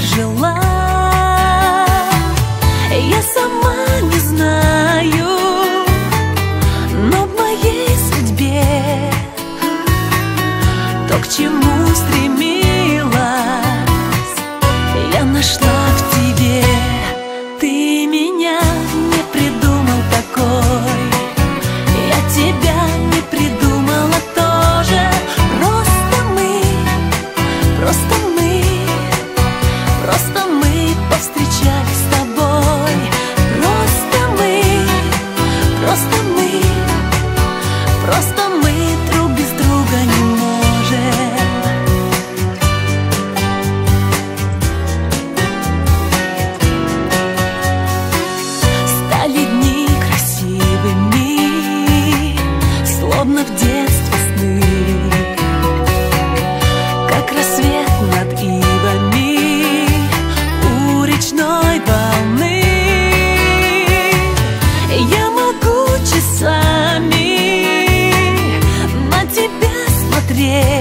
жила. Я сама не знаю Но в моей судьбе То, к чему стремилась холодных детстве сны, как рассвет над ивами у речной волны. Я могу часами на тебя смотреть.